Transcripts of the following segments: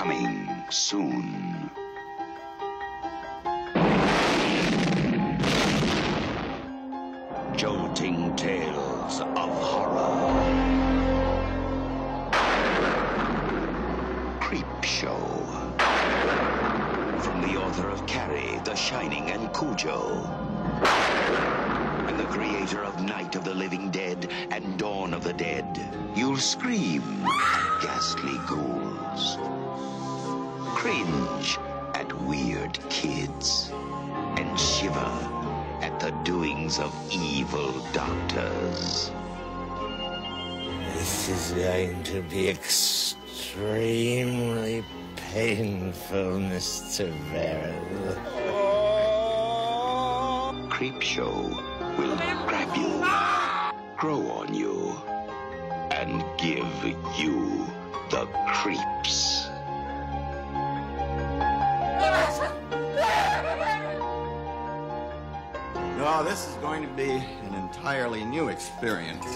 Coming soon. Jolting tales of horror. Creep Show. From the author of Carrie, The Shining, and Cujo. And the creator of Night of the Living Dead and Dawn of the Dead. You'll scream, ghastly ghouls. Cringe at weird kids. And shiver at the doings of evil doctors. This is going to be extremely painful, Mr. Verrill. Creepshow will grab you, grow on you, and give you the creeps. No, oh, this is going to be an entirely new experience.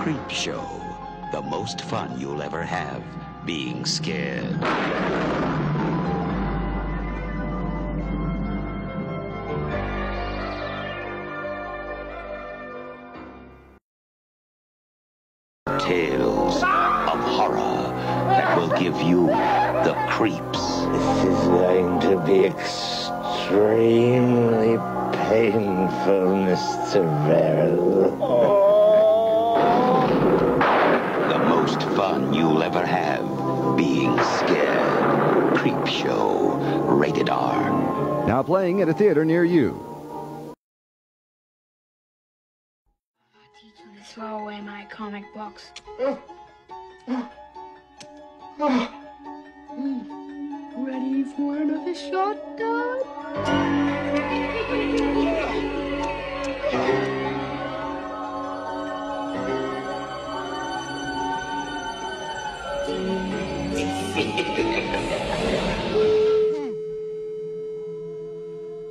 Creepshow, the most fun you'll ever have being scared. Tales give you the creeps. This is going to be extremely painful, Mr. Verrill. Oh. The most fun you'll ever have being scared. Creepshow. Rated R. Now playing at a theater near you. teach you to throw away my comic books. Oh. Ready for another shot, Dad?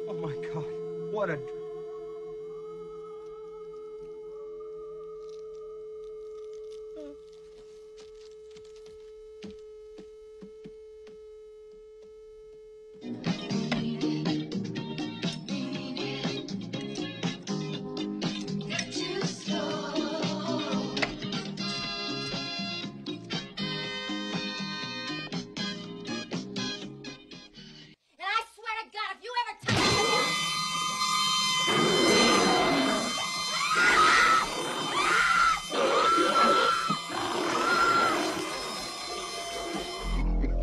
Oh my god, what a.